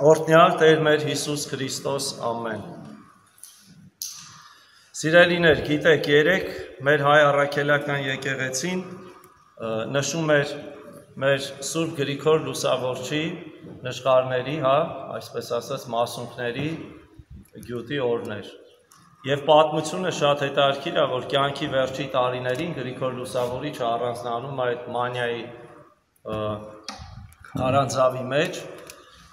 Օրհնյալ Տեր մեր Հիսուս Քրիստոս, ամեն։ Սիրելիներ, գիտեք, երեք մեր հայ առաքելական եկեղեցին նշում էր մեր Սուրբ Գրիգոր Լուսավորչի նշխարների, հա, այսպես ասած, մասունքների գյուտի օրներ։ Եվ պատմությունը շատ հետաքրքիր է, որ կյանքի վերջի տարիներին Գրիգոր Լուսավորիչը առանձնանում այդ մանիայի առանձավի մեջ,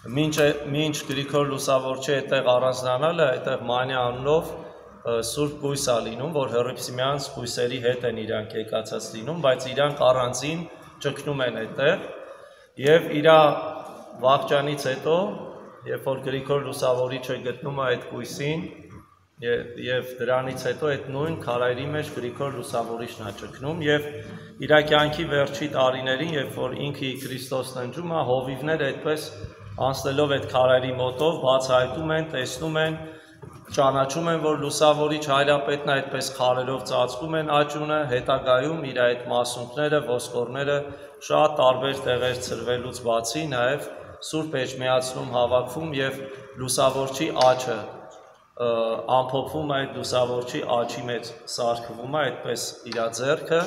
Մինչ մինչ Գրիգոր Լուսավորչի այդտեղ առանձնանալը, այդտեղ Մանյա անունով Սուրբ Գույս ա լինում, որ Հռիփսիմյանց գույսերի հետ են իրանք եկացած լինում, բայց իրանք առանձին ճգնում են այդտեղ եւ իր վաղճանից հետո, երբ որ Գրիգոր Լուսավորիչը գտնում է այդ գույսին, եւ եւ դրանից հետո այդ նույն քարայրի մեջ Գրիգոր Լուսավորիչն է ճգնում եւ իր կյանքի վերջի տարիներին, երբ որ ինքը Քրիստոսն ընջում է, հովիվները այդպես անցնելով այդ քարերի մոտով բացահայտում են, տեսնում են, ճանաչում են, որ լուսավորիչ հայրապետն այդպես քարերով ծածկում են աճունը, հետագայում իր այդ մասունքները, ոսկորները շատ տարբեր տեղեր ծրվելուց բացի նաև Սուրբ Էջմիածնում հավաքվում եւ լուսավորչի աճը ամփոփվում այդ լուսավորչի աճի մեջ սարքվում է այդպես իր ձեռքը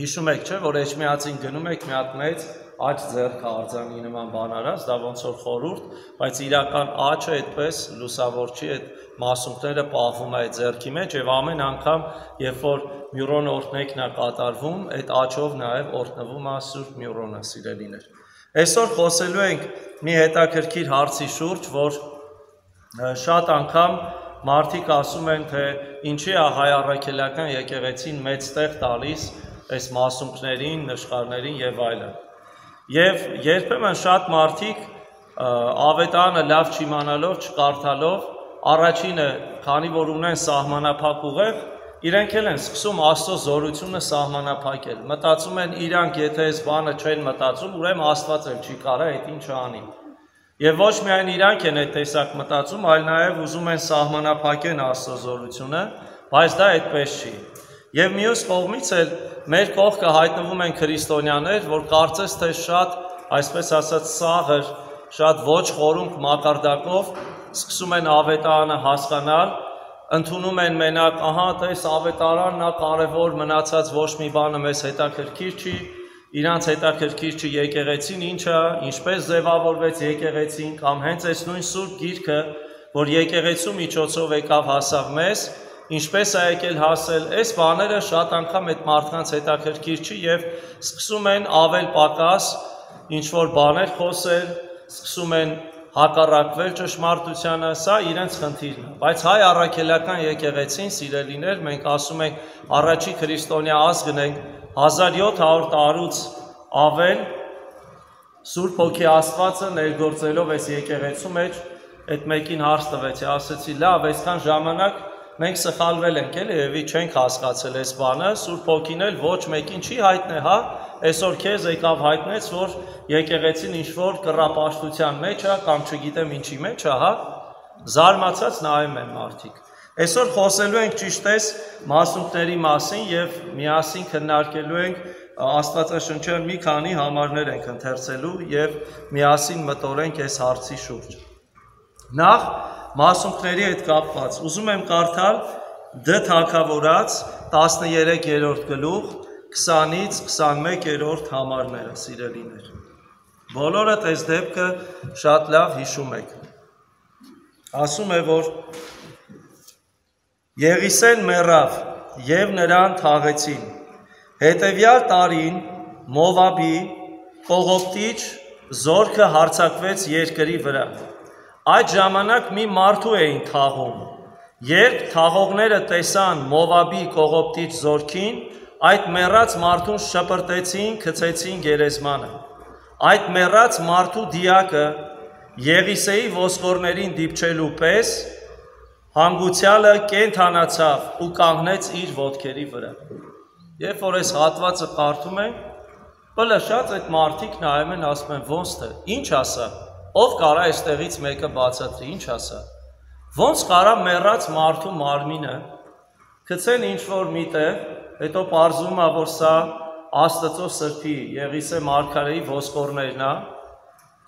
հիշում եք չէ որ Էջմիածին գնում եք մի հատ մեծ աճ ձեռքը արձանի նման բան արած, դա ոնց որ խորուրդ, բայց իրական աճը այդպես լուսավորչի այդ մասունքները պահվում է այդ ձեռքի մեջ եւ ամեն անգամ, երբ որ մյուրոն օրհնեքն է կատարվում, այդ աճով նաեւ օրհնվում է Սուրբ Մյուրոնը, սիրելիներ։ Այսօր խոսելու ենք մի հետաքրքիր հարցի շուրջ, որ շատ անգամ մարդիկ ասում են, թե ինչի է հայ առաքելական եկեղեցին մեծ տեղ տալիս այս մասունքներին, նշխարներին եւ այլն։ Եվ երբեմն շատ մարդիկ ավետարանը լավ չիմանալով, չկարդալով, առաջինը, քանի որ ունեն սահմանափակ ուղեղ, իրենք էլ են սկսում Աստծո զորությունը սահմանափակել։ Մտածում են իրանք, եթե այս բանը չեն մտածում, ուրեմն Աստված էլ չի կարա այդ ինչը անի։ Եվ ոչ միայն իրանք են այդ տեսակ մտածում, այլ նաև ուզում են սահմանափակեն Աստծո զորությունը, բայց դա այդպես չի։ Եվ մյուս կողմից էլ մեր կողքը հայտնվում են քրիստոնյաներ, որ կարծես թե շատ, այսպես ասած, սաղր, շատ ոչ խորունկ մակարդակով սկսում են ավետարանը հասկանալ, ընդունում են մենակ, ահա, տես ավետարանն է կարևոր, մնացած ոչ մի բանը մեզ հետաքրքիր չի, իրանց հետաքրքիր չի եկեղեցին ինչը, ինչպես ձևավորվեց եկեղեցին կամ հենց այս նույն Սուրբ Գիրքը, որ եկեղեցու միջոցով եկավ հասավ մեզ, ինչպես է եկել հասել, այս բաները շատ անգամ այդ մարդկանց հետաքրքիր չի եւ սկսում են ավել պակաս ինչ որ բաներ խոսել, սկսում են հակառակվել ճշմարտությանը, սա իրենց խնդիրն է։ Բայց հայ առաքելական եկեղեցին սիրելիներ, մենք ասում ենք առաջի քրիստոնյա ազգն ենք 1700 տարուց ավել Սուրբ Հոգի Աստվածը ներգործելով այս եկեղեցու մեջ այդ մեկին հարց տվեցի, ասեցի՝ լավ, այսքան ժամանակ մենք սխալվել ենք, էլի, եւի չենք հասկացել այս բանը, Սուրբ Հոգին էլ ոչ մեկին չի հայտնել, հա, այսօր քեզ եկավ հայտնեց, որ եկեղեցին ինչ որ կռապաշտության մեջ է կամ չգիտեմ ինչի մեջ է, հա, զարմացած նայում են մարդիկ։ Այսօր խոսելու ենք ճիշտ էս մասունքների մասին եւ միասին քննարկելու ենք Աստվածաշնչյան մի քանի համարներ ենք ընթերցելու եւ միասին մտորենք այս հարցի շուրջ։ Նախ մասունքների հետ կապված։ Ուզում եմ կարդալ Դ թակավորած 13-րդ գլուխ 20-ից 21-րդ համարները, սիրելիներ։ Բոլորդ այս դեպքը շատ լավ հիշում եք։ Ասում է, որ Եղիսեն մեռավ եւ նրան թաղեցին։ Հետևյալ տարին Մովաբի կողոպտիչ զորքը հարցակվեց երկրի վրա Այդ ժամանակ մի մարդու էին թաղում։ Երբ թաղողները տեսան Մովաբի կողոպտիչ զորքին, այդ մեռած մարդուն շպրտեցին, գցեցին գերեզմանը։ Այդ մեռած մարդու դիակը Եղիսեի ոսկորներին դիպչելու պես հանգուցյալը կենթանացավ ու կանգնեց իր ոտքերի վրա։ Երբ որ այս հատվածը կարդում ենք, բլշած այդ մարդիկ նայում են, ասում են ոնց թե, ինչ ասա Ով կարա այստեղից մեկը բացատրի, ինչ ասա։ Ոնց կարա մեռած մարդու մարմինը գցեն ինչ որ միտեղ, հետո parzum ա որ սա Աստծո սրբի Եղիսե Մարգարեի ոսկորներն է,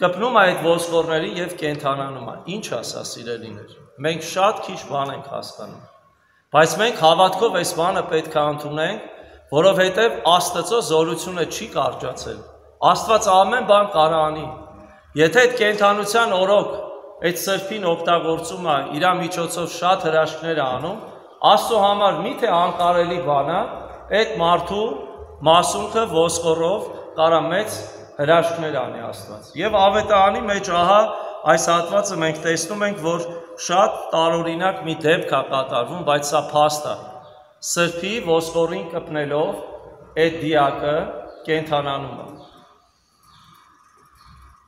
կպնում այդ ոսկորներին եւ կենթանանում է։ Ինչ ասա սիրելիներ։ Մենք շատ քիչ բան ենք հասկանում։ Բայց մենք հավատքով այս բանը պետք է ընդունենք, որովհետեւ Աստծո զորությունը չի կարճացել։ Աստված ամեն բան կարանի։ Եթե այդ կենթանության օրոք այդ սրբին օգտագործում է իր միջոցով շատ հրաշքներ անում, Աստծո համար միթե անկարելի բան է այդ մարդու մասունքը ոսկորով կարա մեծ հրաշքներ անի Աստված։ Եվ ավետարանի մեջ ահա այս հատվածը մենք տեսնում ենք, որ շատ տարօրինակ մի դեպք է կատարվում, բայց սա փաստ է։ Սրբի ոսկորին կպնելով այդ դիակը կենթանանում է։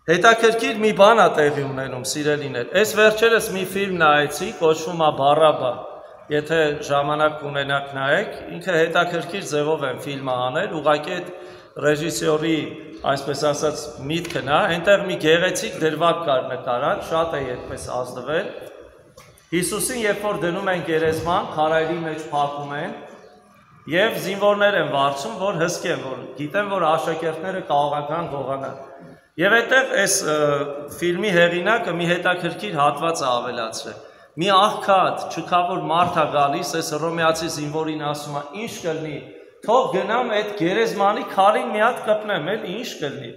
Հետաքրքիր մի բան է տեղի ունենում, սիրելիներ։ Այս վերջերս մի ֆիլմ նայեցի, կոչվում է Բարաբա։ Եթե ժամանակ ունենաք նայեք, ինքը հետաքրքիր ձևով են ֆիլմը անել, ուղղակի այդ ռեժիսորի, այսպես ասած, միտքն է, այնտեղ մի գեղեցիկ դրվագ կար նկարան, շատ է այդպես ազդվել։ Հիսուսին երբ որ դնում են գերեզման, քարայրի մեջ փակում են, եւ զինվորներ են վարձում, որ հսկեն, որ գիտեն, որ աշակերտները կարող են գողանալ։ Եվ այդտեղ այս ֆիլմի հեղինակը մի հետաքրքիր հատված է ավելացրել։ Մի աղքատ, չքավոր մարդ է գալիս, այս ռոմեացի զինվորին ասում է. «Ինչ կլինի, թող գնամ այդ գերեզմանի քարին մի հատ կպնեմ, էլ ինչ կլինի»։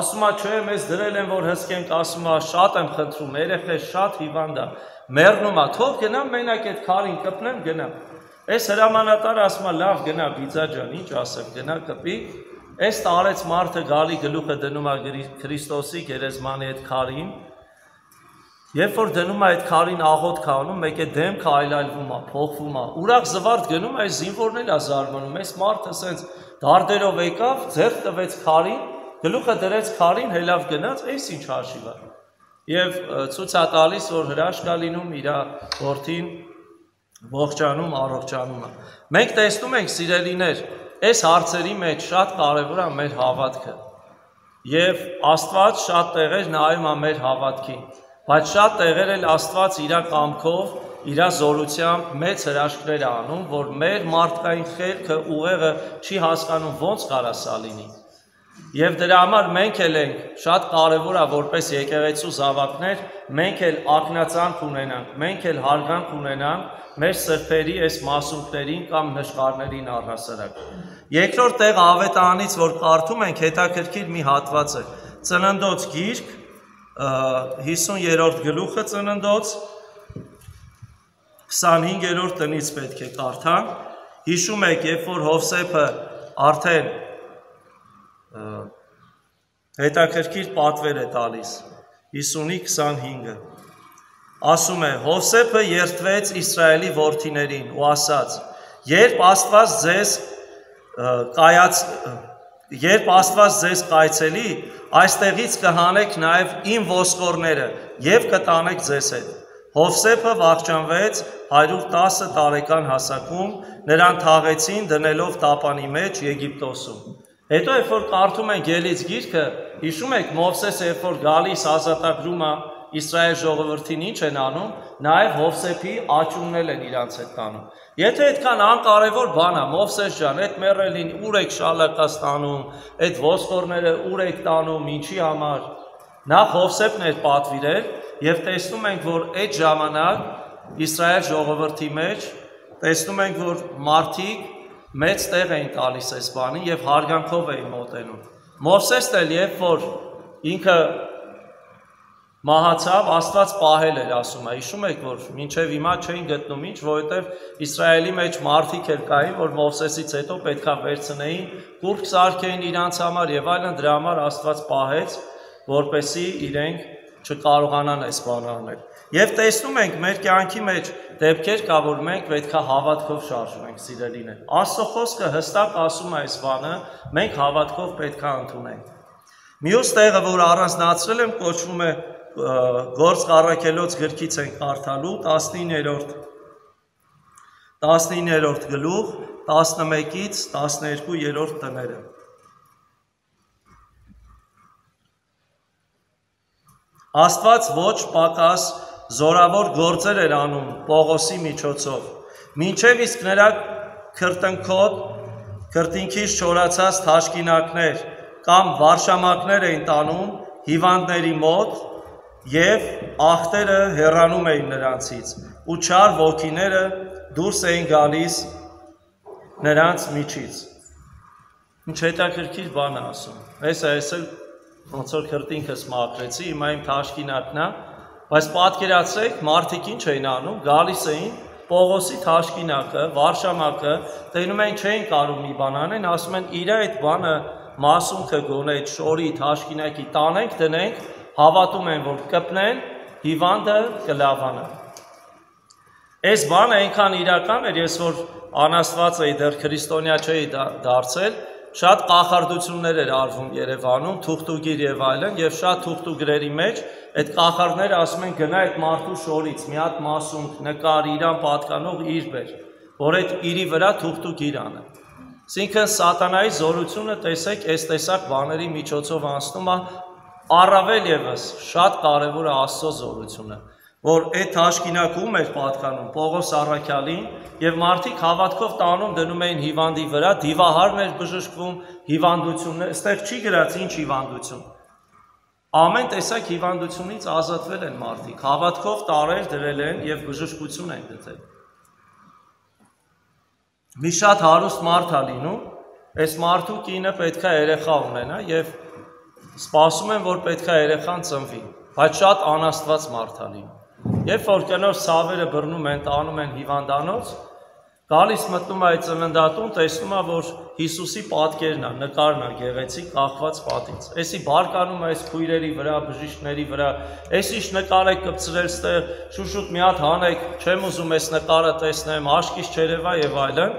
Ասում է, չէ, մեզ դրել են, որ հսկենք, ասում է, շատ եմ խնդրում, երեխե շատ հիվանդ է։ Մեռնում է, թող գնամ մենակ այդ քարին կպնեմ, գնամ։ Այս հրամանատարը ասում է, լավ, գնա, բիձա ջան, ինչ ասեմ, գնա կպի, Այս տարեց մարդը գալի գլուխը դնում է Քրիստոսի գերեզմանի այդ քարին։ Երբ որ դնում է այդ քարին աղոտ քանում, մեկ է դեմքը այլայլվում է, փոխվում է։ Ուրախ զվարթ գնում է զինվորներ է զարմանում։ Այս մարդը ասենց դարդերով եկավ, ձեռք տվեց քարին, գլուխը դրեց քարին, հելավ գնաց, այս ինչ հաշիվ է։ Եվ ցույց է տալիս, որ հրաշք է լինում իր որդին ողջանում, առողջանում է։ Մենք տեսնում ենք սիրելիներ, այս հարցերի մեջ շատ կարևոր է մեր հավատքը։ Եվ Աստված շատ տեղեր նայում է մեր հավատքին, բայց շատ տեղեր էլ Աստված իր կամքով, իր զորությամբ մեծ հրաշքներ անում, որ մեր մարդկային խելքը ուղեղը չի հասկանում ոնց կարա սա լինի։ Եվ դրա համար մենք էլ ենք շատ կարևոր է որպես եկեղեցու զավակներ, մենք էլ ակնածանք ունենանք, մենք էլ հարգանք ունենանք մեր սրբերի այս մասունքներին կամ նշխարներին առհասարակ։ Երկրորդ տեղ ավետարանից, որ կարդում ենք, հետաքրքիր մի հատված է։ Ծննդոց գիրք 50-րդ գլուխը ծննդոց 25-րդ տնից պետք է կարդանք։ Հիշում եք, երբ որ Հովսեփը արդեն հետաքրքիր պատվեր է տալիս 50-ի 25-ը ասում է Հովսեփը երթվեց Իսրայելի որդիներին ու ասաց. Երբ Աստված ձեզ կայաց երբ Աստված ձեզ կայցելի, այստեղից կհանեք նաև իմ ոսկորները եւ կտանեք ձեզ հետ։ Հովսեփը վախճանվեց 110 տարեկան հասակում, նրան թաղեցին դնելով տապանի մեջ Եգիպտոսում։ Հետո երբ որ կարդում ենք Ելից գիրքը, հիշում եք Մովսեսը երբ որ գալիս ազատագրում է Իսրայել ժողովրդին ինչ են անում, նաև Հովսեփի աճումնել են իրանց հետ տանում։ Եթե այդքան անկարևոր բան է, Մովսես ջան, այդ մեռելին ուր եք շալակած տանում, այդ ոսկորները ուր եք տանում, ինչի համար։ Նախ Հովսեփն էր պատվիրել եւ տեսնում ենք, որ այդ ժամանակ Իսրայել ժողովրդի մեջ տեսնում ենք, որ մարդիկ մեծ տեղ էին տալիս այս բանին եւ հարգանքով էին մոտենում։ Մովսեսն էլ երբ որ ինքը մահացավ, Աստված պահել էր, ասում է։ Հիշում եք, որ մինչև հիմա չէին գտնում ինչ, որովհետև Իսրայելի մեջ մարդիկ էր կային, որ Մովսեսից հետո պետքա վերցնեին, կուրք սարքեին իրանց համար եւ այլն, դրա համար Աստված պահեց, որպեսի իրենք չկարողանան այս բանը անել։ Եվ տեսնում ենք մեր կյանքի մեջ դեպքեր կա, որ մենք պետքա հավատքով շարժվենք, սիրելիներ։ Աստծո խոսքը հստակ ասում է այս բանը, մենք հավատքով պետքա ընդունենք։ Մյուս տեղը, որ առանձնացրել եմ, կոչվում է գործ առաքելոց գրքից ենք կարդալու 19-րդ 19-րդ գլուխ 11-ից 12-րդ տները Աստված ոչ պակաս զորավոր գործեր էր անում Պողոսի միջոցով մինչև իսկ նրա քրտնքոտ քրտինքից չորացած թաշկինակներ կամ վարշամակներ էին տանում հիվանդների մոտ եւ ախտերը հեռանում էին նրանցից ու չար ոգիները դուրս էին գալիս նրանց միջից ինչ հետաքրքիր բան ասում այս է այսել ոնց որ քրտինքս մաքրեցի հիմա իմ թաշկինակն է բայց պատկերացրեք մարդիկ ինչ էին անում գալիս էին Պողոսի թաշկինակը, Վարշամակը տենում են չէին կարող մի բան անեն, ասում են իր այդ բանը մասունքը գոնե այդ շորի թաշկինակի տանենք, դնենք, հավատում են, որ կպնեն, հիվանդը կլավանա։ Այս բանը այնքան իրական էր, ես որ անաստված էի դեռ քրիստոնյա չէի դարձել, շատ կախարդություններ էր արվում Երևանում, թուղթուգիր եւ այլն, եւ շատ թուղթուգրերի մեջ այդ կախարդները ասում են գնա այդ մարդու շորից մի հատ մասունք նկար իրան պատկանող իր բեր, որ այդ իրի վրա թուղթուգիր անը։ Այսինքն սատանայի զորությունը տեսեք այս տեսակ բաների միջոցով անցնում է առավել եւս շատ կարևոր է Աստծո զորությունը որ այդ թաշկինակում էր պատկանում Պողոս Առաքյալին եւ մարդիկ հավատքով տանում դնում էին հիվանդի վրա, դիվահարն էր բժշկվում, հիվանդություններ, այստեղ չի գրած ինչ հիվանդություն։ Ամեն տեսակ հիվանդությունից ազատվել են մարդիկ, հավատքով տարեր դրել են եւ բժշկություն են գտել։ Մի շատ հարուստ մարդ է լինում, այս մարդու կինը պետքա երեխա ունենա եւ սպասում են, որ պետքա երեխան ծնվի, բայց շատ անաստված մարդ է լինում Երբ որ կնոր սավերը բռնում են, տանում են հիվանդանոց, գալիս մտնում է այդ ծննդատուն, տեսնում է, որ Հիսուսի պատկերն է, նկարն է գեղեցիկ կախված պատից։ Էսի բարկանում է այս քույրերի վրա, բժիշկների վրա, էս ինչ նկար եք կպցրել ստեղ, շուշուտ մի հատ հանեք, չեմ ուզում այս նկարը տեսնեմ, աշկից չերևա եւ այլն։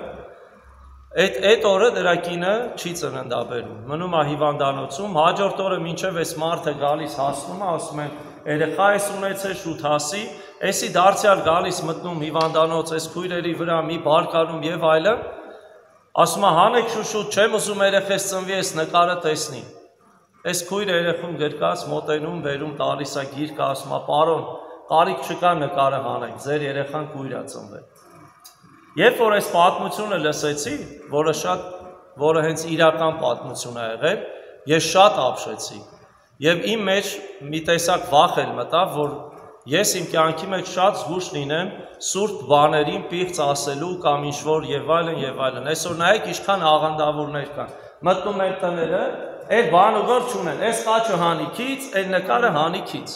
Այդ այդ օրը դրա կինը չի ծննդաբերում։ Մնում է հիվանդանոցում, հաջորդ օրը մինչև այս մարդը գալիս հասնում է, ասում են երեխա ես ունեցել շուտ հասի, էսի դարձյալ գալիս մտնում հիվանդանոց, այս քույրերի վրա մի բարկանում եւ այլն, ասում է հանեք շուշուտ, չեմ ուզում երեխես ծնվի, այս նկարը տեսնի։ Այս քույրը երեխուն գրկած մոտենում, վերում տալիս է գիրկը, ասում է, «Պարոն, կարիք չկա նկարը հանեք, ձեր երեխան քույր է ծնվել»։ Երբ որ այս պատմությունը լսեցի, որը շատ որը հենց իրական պատմություն է եղել, ես շատ ապշեցի Եվ իմ մեջ մի տեսակ վախ էլ մտավ, որ ես իմ կյանքի մեջ շատ զգուշ լինեմ սուրբ բաներին պիղծ ասելու կամ ինչ-որ եւ այլն եւ այլն։ Այսօր նայեք ինչքան աղանդավորներ կան։ Մտնում են տները, այդ բանը որ չունեն, այս խաչը հանիքից, այդ նկարը հանիքից։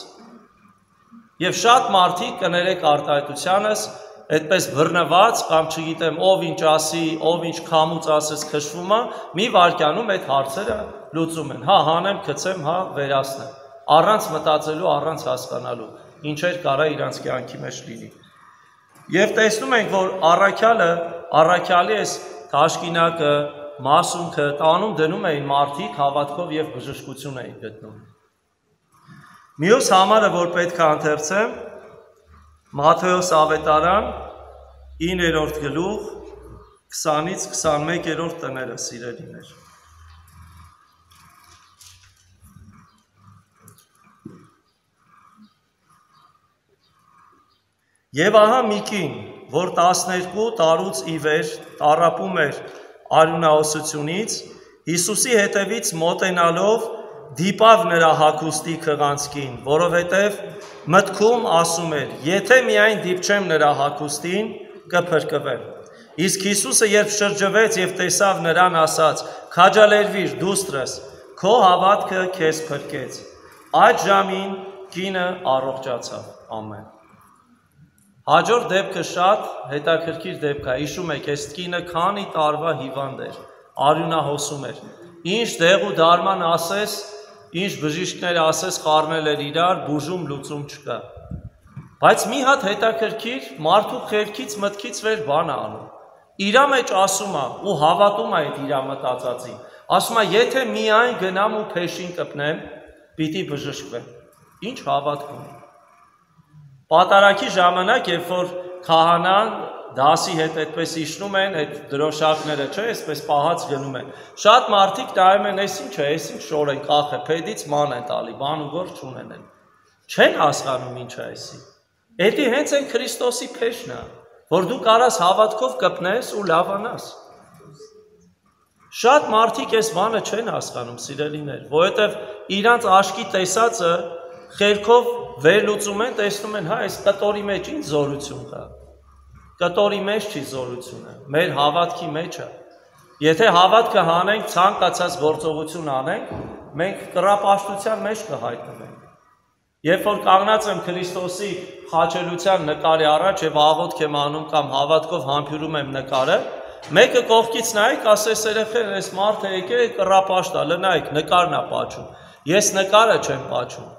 Եվ շատ մարդիկ կներեք արտահայտությանս այդպես բռնված կամ չգիտեմ ով ինչ ասի, ով ինչ քամուց ասես քշվում է, մի վարքանում այդ հարցերը լուծում են։ Հա, հանեմ, գցեմ, հա, վերացնեմ։ Առանց մտածելու, առանց հասկանալու, ինչեր կարա իրանց կյանքի մեջ լինի։ Եվ տեսնում ենք, որ առաքյալը, առաքյալի այս թաշկինակը, մասունքը տանում դնում էին մարդիկ հավատքով եւ բժշկություն էին գտնում։ Մյուս համարը, որ պետք է ընթերցեմ, Մատթեոս ավետարան 9-րդ գլուխ 20-ից 21-րդ տները սիրելիներ։ Եվ ահա Միկին, որ 12 տարուց ի վեր տարապում էր արյունահոսությունից, Հիսուսի հետևից մոտենալով դիպավ նրա հակոստի քղանցքին, որովհետև մտքում ասում էր. Եթե միայն դիպչեմ նրա հակոստին, կփրկվեմ։ Իսկ Հիսուսը երբ շրջվեց եւ տեսավ նրան, ասաց. Քաջալերվիր, դուստրս, քո հավատքը քեզ փրկեց։ Այդ ժամին կինը առողջացավ։ Ամեն։ Հաջորդ դեպքը շատ հետաքրքիր դեպք է։ Հիշում եք, այս կինը քանի տարվա հիվանդ էր, արյունահոսում էր։ Ինչ դեղ ու դարման ասես, ինչ բժիշկներ ասես խառնել էր իրար, բուժում լուծում չկա։ Բայց մի հատ հետաքրքիր մարդու խելքից մտքից վեր բան է անում։ Իրա մեջ ասում է ու հավատում է այդ իրա մտածածին։ Ասում է, եթե միայն գնամ ու փեշին կպնեմ, պիտի բժշկվեմ։ Ինչ հավատք ունի։ Պատարակի ժամանակ, երբ որ քահանան դասի հետ այդպես իշնում են, այդ դրոշակները, չէ, այսպես պահած գնում են։ Շատ մարդիկ նայում են, այս ինչ է, այս ինչ շոր են կախը, փեդից ման են տալի, բան ու գործ չունեն են։ Չեն հասկանում ինչ է այսի։ Էդի հենց այն Քրիստոսի փեշն է, որ դու կարաս հավատքով կպնես ու լավանաս։ Շատ մարդիկ այս բանը չեն հասկանում, սիրելիներ, որովհետև իրանց աշկի տեսածը խերքով վերլուծում են, տեսնում են, հա, այս կտորի մեջ ինչ զորություն կա։ Կտորի մեջ չի զորությունը, մեր հավատքի մեջ է։ Եթե հավատքը հանենք, ցանկացած գործողություն անենք, մենք կրապաշտության մեջ կհայտնվենք։ Երբ որ կանգնած եմ Քրիստոսի խաչելության նկարի առաջ եւ աղոթք եմ անում կամ հավատքով համբյուրում եմ նկարը, Մեկը կողքից նայեք, ասես երեխեն, այս մարդը եկել է կռապաշտա, լնայեք, նկարն է պատճում։ Ես նկարը չեմ պատճում։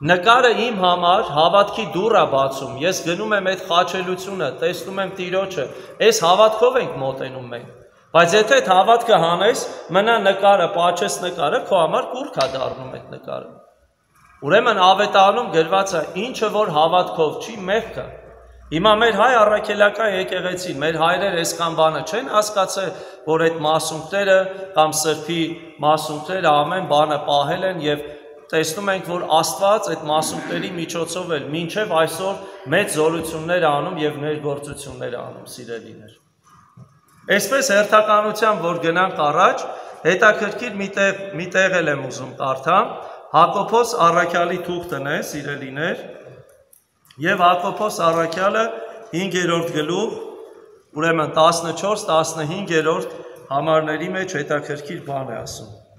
Նկարը իմ համար հավատքի դուռ է բացում։ Ես գնում եմ այդ խաչելությունը, տեսնում եմ Տիրոջը։ Այս հավատքով ենք մոտենում մենք։ Բայց եթե այդ հավատքը հանես, մնա նկարը, պատճես նկարը, քո համար կուրք է դառնում այդ նկարը։ Ուրեմն ավետանում գրված է, ինչը որ հավատքով չի, մեղք է։ Հիմա մեր հայ առաքելական եկեղեցին, մեր հայրեր այսքան բանը չեն հասկացել, որ այդ մասունքները կամ սրբի մասունքները ամեն բանը պահել են եւ տեսնում ենք, որ Աստված այդ մասունքների միջոցով էլ մինչև այսօր մեծ զորություններ անում եւ ներգործություններ անում, սիրելիներ։ Այսպես հերթականությամբ, որ գնանք առաջ, հետաքրքիր մի տեղ մի տեղ եմ ուզում կարդամ, Հակոբոս առաքյալի թուղթն է, սիրելիներ, Եվ Հակոբոս Արաքյալը 5-րդ գլուխ, ուրեմն 14-15-րդ համարների մեջ հետաքրքիր բան է ասում։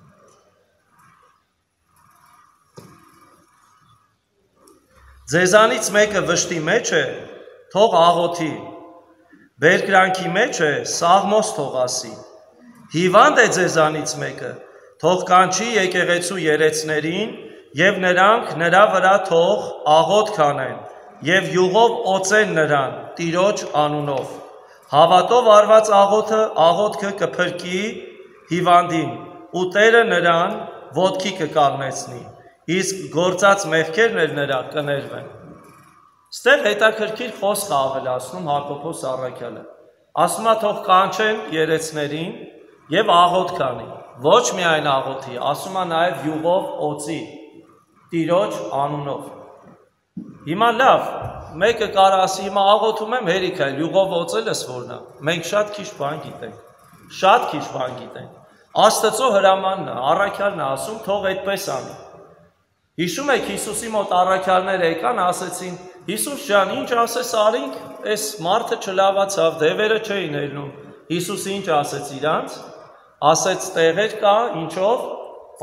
Ձեզանից մեկը վշտի մեջ է, թող աղոթի։ Բերկրանքի մեջ է, սաղմոս թող ասի։ Հիվանդ է ձեզանից մեկը, թող կանչի եկեղեցու երեցներին եւ նրանք նրա վրա թող աղոթ կանեն եւ յուղով օծեն նրան Տիրոջ անունով։ Հավատով արված աղոթը աղոթքը կփրկի հիվանդին ու Տերը նրան ոտքի կկանգնեցնի։ Իսկ գործած մեղքերն էլ նրա կներվեն։ Ստեղ հետաքրքիր խոսք ավելացնում Հակոբոս Առաքյալը։ Ասում է թող կանչեն երեցներին եւ աղոթ կանի։ Ոչ միայն աղոթի, ասում է նաեւ յուղով օծի Տիրոջ անունով։ Հիմա լավ, մեկը կարա ասի, հիմա աղոթում եմ հերիք այլ, յուղով օծելս որնա։ Մենք շատ քիչ բան գիտենք։ Շատ քիչ բան գիտենք։ Աստծո հրամանն է, առաքյալն է ասում, թող այդպես անի։ Հիշում եք Հիսուսի մոտ առաքյալներ եկան, ասեցին. Հիսուս ջան, ինչ ասես արինք, այս մարդը չլավացավ, դևերը չէին ելնում։ Հիսուսը ինչ ասեց իրանց։ Ասեց տեղեր կա, ինչով,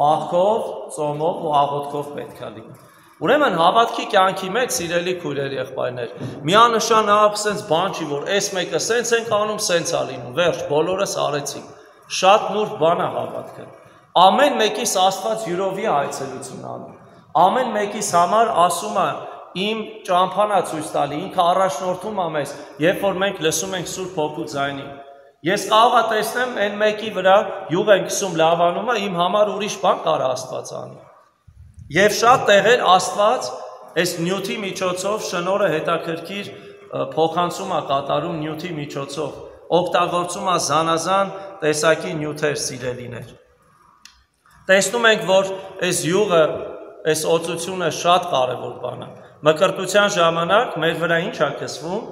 պահքով, ծոմով ու աղոթքով պետք է լինի։ Ուրեմն հավատքի կյանքի մեջ սիրելի քույրեր եղբայրներ, միանշան ահապսենց բան չի, որ այս մեկը սենց ենք անում, սենց ա լինում, վերջ, բոլորս արեցինք։ Շատ նուրբ բան է հավատքը։ Ամեն մեկիս Աստված յուրովի այցելություն անում։ Ամեն մեկիս համար ասում է իմ ճամփան է ցույց տալի, ինքը առաջնորդում է մեզ, երբ որ մենք լսում ենք Սուրբ Հոգու ձայնին։ Ես կարող եմ տեսնեմ այն մեկի վրա յուղ են գսում լավանում է, իմ համար ուրիշ բան կարա Աստված անի։ Եվ շատ տեղեր Աստված այս նյութի միջոցով շնորը հետաքրքիր փոխանցում է կատարում նյութի միջոցով, օգտագործում է զանազան տեսակի նյութեր սիրելիներ։ Տեսնում ենք, որ այս յուղը, այս օծությունը շատ կարևոր բան է։ Մկրտության ժամանակ մեր վրա ինչ է կսվում։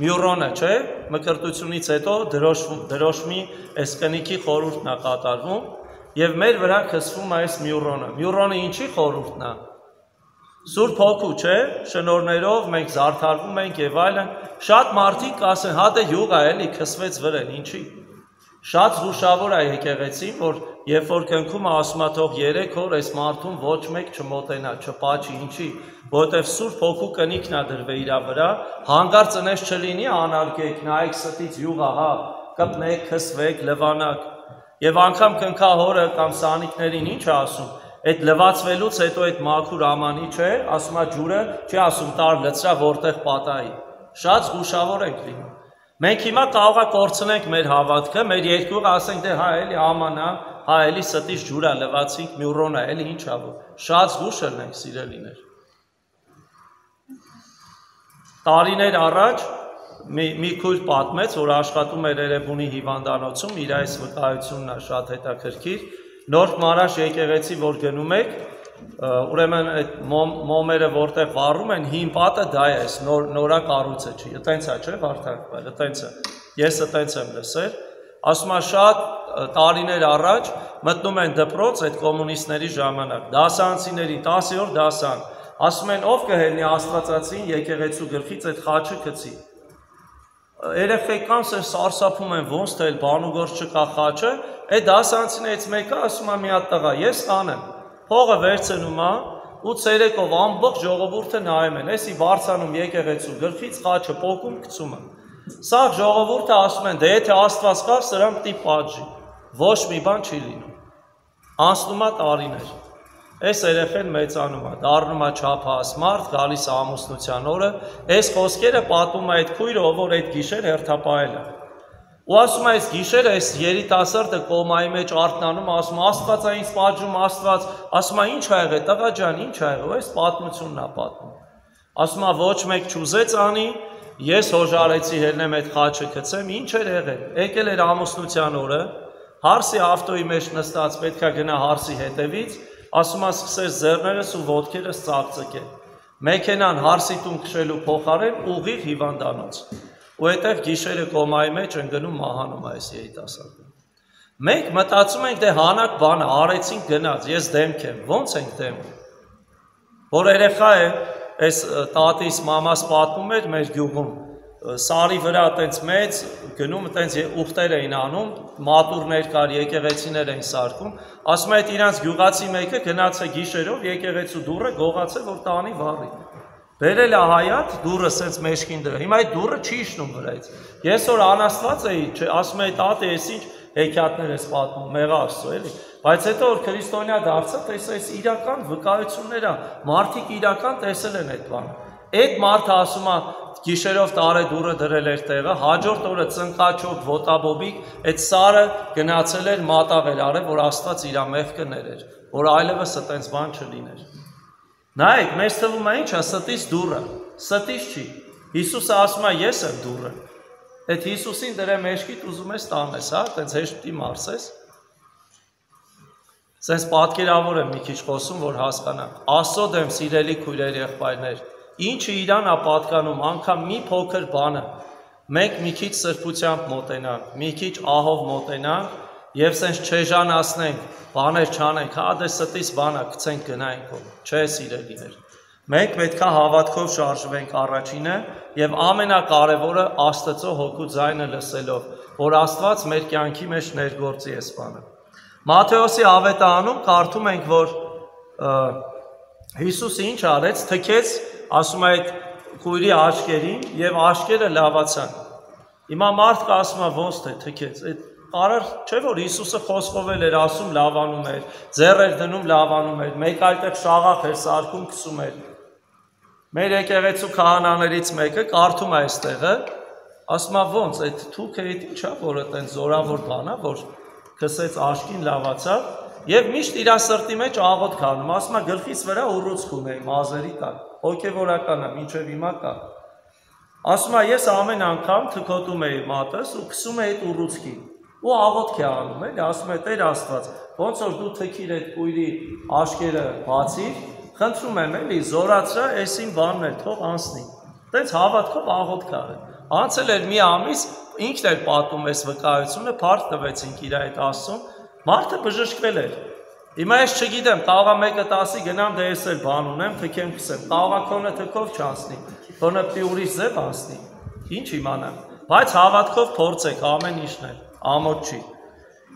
Մյուրոնը, չէ՞, մկրտությունից հետո դրոշմի, դրոշմի այս կնիքի խորհուրդն է կատարվում եւ մեր վրա քսվում այս մյուրոնը։ Մյուրոնը ինչի խորհուրդն է։ Սուրբ հոգու, չէ՞, շնորներով մենք զարթարվում ենք եւ այլն։ Շատ մարդիկ կասեն, հա դե յուղ է էլի քսվեց վրեն, ինչի։ Շատ զուշավոր է եկեղեցին, որ երբ որ կնքում ասում է թող 3 օր այս մարդուն ոչ մեկ չմոտենա, չպաչի, ինչի, որովհետև Սուրբ Հոգու կնիքն է դրվել իր վրա, հանգարց ընես չլինի անարգեք, նայեք ստից յուղ ահա, կպնեք, քսվեք, լվանակ, Եվ անգամ կնքա հորը կամ սանիկներին ինչ ասում, այդ լվացվելուց հետո այդ մաքուր ամանի չէ, ասում է ջուրը, չի ասում տար լծրա որտեղ պատահի։ Շատ զգուշավոր ենք լինում։ Մենք հիմա կարող է կորցնենք մեր հավատքը, մեր երկուղը ասենք դե հա էլի ամանա, հա էլի ստից ջուրա լվացինք, մյուրոնա, էլի ինչ ա որ։ Շատ զգուշ ենք սիրելիներ։ Տարիներ առաջ մի մի քույր պատմեց, որ աշխատում էր Երևանի հիվանդանոցում, իր այս վկայությունն է շատ հետաքրքիր։ Նոր Մարաշ եկեղեցի, որ գնում եք, ուրեմն այդ մոմերը որտեղ վառում են, հին պատը դա է, նոր նորա կառույցը չի։ Այտենց է, չէ, Վարդան, այլ այտենց է։ Ես այտենց եմ լսել։ Ասում է շատ տարիներ առաջ մտնում են դպրոց այդ կոմունիստների ժամանակ։ Դասանցիների 10 օր դասան։ Ասում են ով կհելնի Աստվածածին եկեղեցու գլխից այդ խաչը գցի։ Երեխեքան սեր սարսափում են ոնց թե բանուգործ չկա խաչը, այդ դասանցիներից մեկը ասում է մի հատ տղա, ես կանեմ։ Փողը վերցնում է, ու ցերեկով ամբողջ ժողովուրդը նայում են, էսի բարձանում եկեղեցու գլխից խաչը փոկում գցում են։ Սա ժողովուրդը ասում են, դե եթե Աստված կա, սրան պիտի պատժի։ Ոչ մի բան չի լինում։ Անցնում է տարիներ։ Այս երեխեն մեծանում է, դառնում է չափահաս մարդ, գալիս է ամուսնության օրը, այս խոսքերը պատմում է այդ քույրը, ով որ այդ գիշեր հերթապահել է։ Ու ասում է, այս գիշերը այս երիտասարդը կոմայի մեջ արթնանում, ասում Աստված է ինձ պատժում, Աստված, ասում է ինչ ա եղել, տղա ջան, ինչ ա եղել, այս պատմությունն է պատմում։ Ասում է ոչ մեկ չուզեց անի, ես հոժարեցի հելնեմ այդ խաչը գցեմ, ինչ էր եղել։ Եկել էր ամուսնության օրը, հարսի ավտոյի մեջ նստած պետքա գնա հարսի հետևից, ասում է սկսես ձեռներս ու ոտքերս ծաղծկել։ Մեքենան հարսի տուն քշելու փոխարեն ուղիղ հիվանդանոց։ Ու այդտեղ գիշերը կոմայի մեջ են գնում մահանում այս երիտասարդը։ Մենք մտածում ենք դե հանակ բանը արեցին գնաց, ես դեմք եմ։ Ոնց ենք դեմ։ Որ երեխա է, այս տատիս մամաս պատմում էր մեր գյուղում սարի վրա այտենց մեծ գնում այտենց ուխտեր էին անում, մատուրներ կար, եկեղեցիներ էին սարքում, ասում է այդ իրանց գյուղացի մեկը գնաց է գիշերով եկեղեցու դուռը գողացել որ տանի վառի։ Բերել է հայատ, դուռը սենց մեջքին դրա։ Հիմա այդ դուռը չի իշնում վրայից։ Ես որ անաստված էի, ասում էի տատե, ես ինչ հեքիաթներ ես պատմում, մեղա Աստծո, էլի։ Բայց հետո որ քրիստոնյա դարձա, տեսա այս իրական վկայություններ է, մարդիկ իրական տեսել են այդ բանը։ Այդ մարդը ասում է, գիշերով տարե դուրը դրել էր տեղը, հաջորդ օրը ծնկաչոք, ոտաբոբիկ, այդ սարը գնացել էր մատաղ էր արել, որ Աստված իր մեղքը ներեր, որ այլևս այտենց բան չլիներ։ Նայեք, մեզ թվում է ինչա ստից դուրը, ստից չի։ Հիսուսը ասում է ես եմ դուրը։ Այդ Հիսուսին դրա մեջքիդ ուզում ես տանես, հա, այտենց հեշտ պիտի մարսես։ Սենց պատկերավոր եմ մի քիչ խոսում, որ հասկանաք։ Աստծո դեմ սիրելի քույրեր եղբայրներ, ինչը իրան է պատկանում, անգամ մի փոքր բանը, մենք մի քիչ սրբությամբ մոտենանք, մի քիչ ահով մոտենանք եւ սենց չեժանացնենք, բաներ չանենք, հա դե ստից բանա գցենք գնայինք ով, չէ սիրելիներ։ Մենք պետքա հավատքով շարժվենք առաջինը եւ ամենակարևորը Աստծո հոգու ձայնը լսելով, որ Աստված մեր կյանքի մեջ ներգործի այս բանը։ Մատթեոսի ավետարանում կարդում ենք, որ Հիսուսը ինչ արեց, թքեց ասում է այդ քույրի աչքերին եւ աչքերը լավացան։ Հիմա մարդ կա ասում է ոնց թե թքեց։ Այդ Արար չէ որ Հիսուսը խոսքով էր ասում լավանում էր, ձեռ էր դնում լավանում էր, մեկ այդտեղ շաղախ էր սարքում քսում էր։ Մեր եկեղեցու քահանաներից մեկը կարդում է այստեղը, ասում է ոնց այդ թուքը այդ ինչա որ այդեն զորավոր բանա որ քսեց աշկին լավացավ եւ միշտ իր սրտի մեջ աղոտ քանում, ասում է գլխից վրա ուռուցք ունեի մազերի տակ հոգևորական է, մինչև հիմա կա։ Ասում է, ես ամեն անգամ թքոտում էի մատս ու քսում էի այդ ուռուցքին։ Ու աղոթք է անում, էլի, ասում է Տեր Աստված, ոնց որ դու թքիր այդ կույրի աշկերը բացիր, խնդրում եմ էլի, զորացրա այսին բանն է, թող անցնի։ Տենց հավատքով աղոթք արել։ Անցել էր մի ամիս, ինքն էր պատում այս վկայությունը, բարդ տվեցինք իր այդ Աստծուն, մարդը բժշկվել էր։ Հիմա ես չգիտեմ, կարող է մեկը 10-ի գնամ դե ես էլ բան ունեմ, թքեմ քսեմ։ Կարող է քոնը թքով չանցնի, քոնը պիտի ուրիշ ձև անցնի։ Ինչ իմանամ։ Բայց հավատքով փորձեք ամեն ինչն է, ամոթ չի։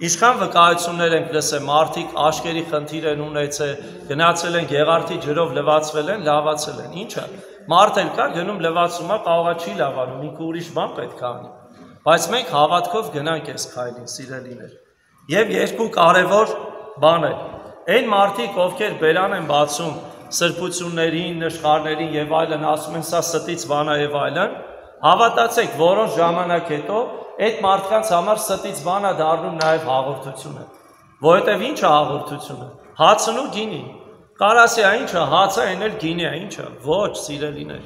Ինչքան վկայություններ ենք լսել, մարդիկ աշկերի խնդիր են ունեցել, գնացել են Գեղարդի ջրով լվացվել են, լավացել են։ Ինչա։ Մարդ էլ կա գնում լվացում է, կարող է չի լավանում, ինքը ուրիշ բան պետք է անի։ Բայց մենք հավատքով գնանք այս քայլին, սիրելիներ։ Եվ երկու կարևոր բան է։ Այն մարդիկ, ովքեր բերան են բացում սրբություններին, նշխարներին եւ այլն, ասում են սա ստից բան է եւ այլն, հավատացեք, որոշ ժամանակ հետո այդ մարդկանց համար ստից բան է դառնում նաեւ հաղորդությունը։ Որովհետեւ ի՞նչ է հաղորդությունը։ Հացն ու գինի։ Կարասի ի՞նչը, հացը այն էլ գինի է, ի՞նչը։ Ոչ, սիրելիներ։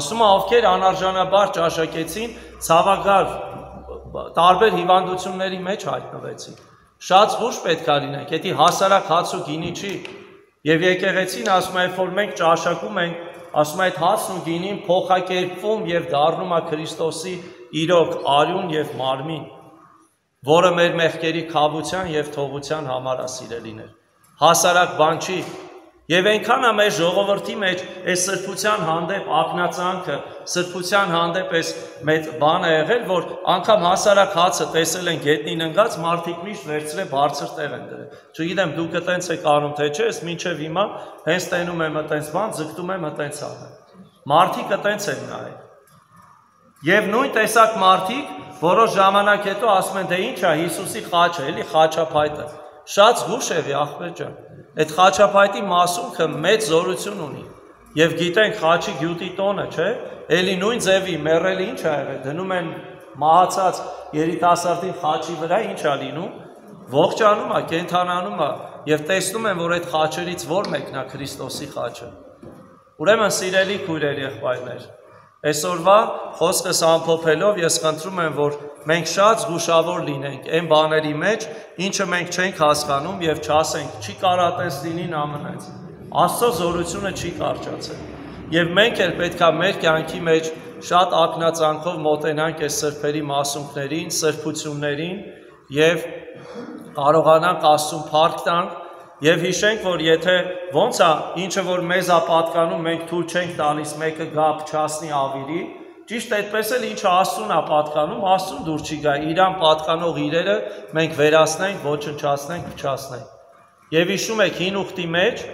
Ասում է, ովքեր անարժանաբար ճաշակեցին, ցավագար տարբեր հիվանդությունների մեջ հայտնվեցին։ Շատ զուր պետք է լինենք, եթե հասարակ հաց ու գինի չի։ Եվ եկեղեցին ասում է, որ մենք ճաշակում ենք, ասում է այդ հացն ու գինին փոխակերպվում եւ դառնում է Քրիստոսի իրոք արյուն եւ մարմին։ որը մեր մեղքերի խավության եւ թողության համար է սիրելիներ։ Հասարակ բան չի, Եվ այնքան է մեր ժողովրդի մեջ այս սրբության հանդեպ ակնածանքը, սրբության հանդեպ այս մեծ բան է եղել, որ անգամ հասարակ հացը տեսել են գետնին ընկած, մարդիկ միշտ վերցրել բարձր տեղ են դրել։ Չգիտեմ դուք այտենց եք անում թե չէ, ես մինչև հիմա հենց տենում եմ այտենց բան, ձգտում եմ այտենց անը։ Մարդիկ այտենց են նայել։ Եվ նույն տեսակ մարդիկ որոշ ժամանակ հետո ասում են թե ի՞նչ է Հիսուսի խաչը, էլի խաչափայտը։ Շատ զգուշ եղի ախպեր ջան Այդ խաչապայտի մասունքը մեծ զորություն ունի։ Եվ գիտենք խաչի գյուտի տոնը, չէ՞։ Էլի նույն ձևի մեռելը ինչ ա եղել։ Դնում են մահացած երիտասարդին խաչի վրա ինչ ա լինում։ Ողջանում ա, կենթանանում ա եւ տեսնում են, որ այդ խաչերից որ մեկն է Քրիստոսի խաչը։ Ուրեմն սիրելի քույրեր եղբայրներ, այսօրվա խոսքս ամփոփելով ես խնդրում եմ, որ մենք շատ զգուշավոր լինենք այն բաների մեջ, ինչը մենք չենք հասկանում եւ չասենք, չի կարատես լինին ամենից։ Աստծո զորությունը չի կարճացել։ Եվ մենք էլ պետքա մեր կյանքի մեջ շատ ակնածանքով մոտենանք այս սրբերի մասունքներին, սրբություններին եւ կարողանանք Աստծուն փառք տանք եւ հիշենք, որ եթե ոնց է, ինչը որ մեզ է պատկանում, մենք թույլ չենք տալիս մեկը գա փչացնի ավիրի, Ճիշտ այդպես էլ ինչը Աստծուն է պատկանում, Աստծուն դուր չի գա, իրան պատկանող իրերը մենք վերացնենք, ոչնչացնենք, փչացնենք։ Եվ հիշում եք հին ուխտի մեջ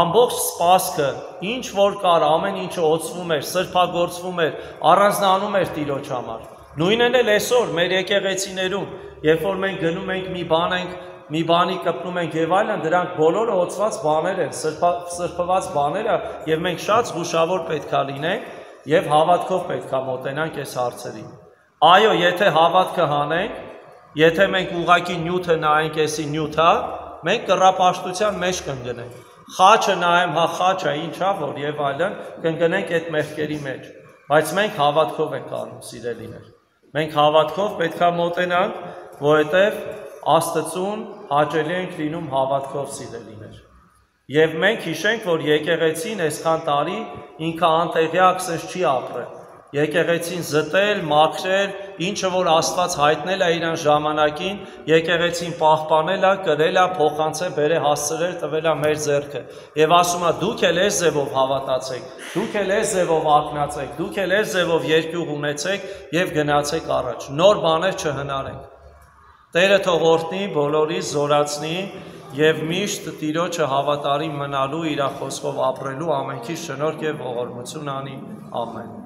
ամբողջ սպասքը, ինչ որ կար, ամեն ինչը օծվում էր, սրբագործվում էր, առանձնանում էր Տիրոջ համար։ Նույնն էլ այսօր մեր եկեղեցիներում, երբ որ մենք գնում ենք մի բան ենք, մի բանի կպնում ենք եւ այլն, դրանք բոլորը օծված բաներ են, սրբված բաներ են եւ մենք շատ զգուշավոր պետքա լինենք եւ հավատքով պետք է մոտենանք այս հարցերին։ Այո, եթե հավատքը հանենք, եթե մենք ուղակի նյութը նայենք, էսի նյութա, մենք կռապաշտության մեջ կընկնենք։ Խաչը նայեմ, հա խաչը ինչա որ եւ այլն, կընկնենք այդ մեղքերի մեջ։ Բայց մենք հավատքով ենք անում, սիրելիներ։ Մենք հավատքով պետքա մոտենանք, որովհետեւ Աստծուն հաճելի ենք լինում հավատքով սիրելիներ։ Եվ մենք հիշենք, որ եկեղեցին այսքան տարի ինքը անտեղյակ սենց չի ապրել։ Եկեղեցին զտել, մաքրել, ինչը որ Աստված հայտնել է իրան ժամանակին, եկեղեցին պահպանել է, կրել է, փոխանցել, բերե հասցրել, տվել է մեր ձեռքը։ Եվ ասում է՝ դուք էլ այս ձևով հավատացեք, դուք էլ այս ձևով ակնացեք, դուք էլ այս ձևով երկյուղ ունեցեք եւ գնացեք առաջ։ Նոր բաներ չհնարենք։ Տերը թող օրհնի, բոլորի զորացնի եւ միշտ Տիրոջը հավատարիմ մնալու իր խոսքով ապրելու ամենքի շնորհք եւ ողորմություն անի. Ամեն